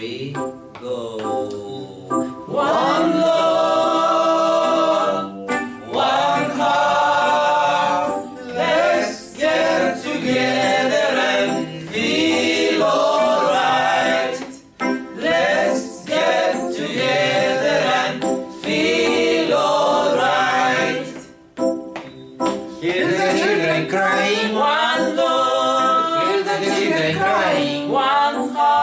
three, go. One love, one heart. Let's get together and feel alright. Let's get together and feel alright. Hear the children crying, One love, hear the children crying. one heart.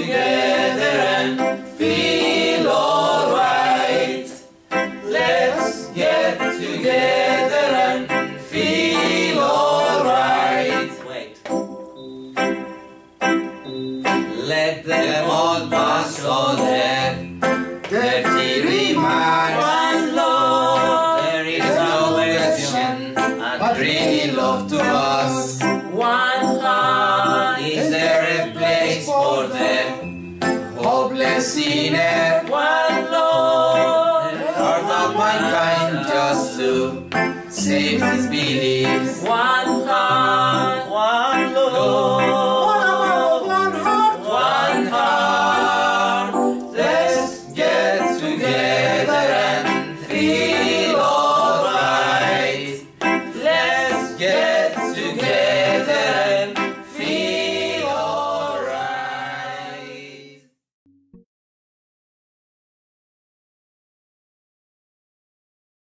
Together and feel alright. Let's get together and feel alright. Wait. Let them all pass all their dirty remarks. One love, There is no question, and really love to us. one heart. seen it one Lord, and heart of mankind just to save his beliefs. One heart, one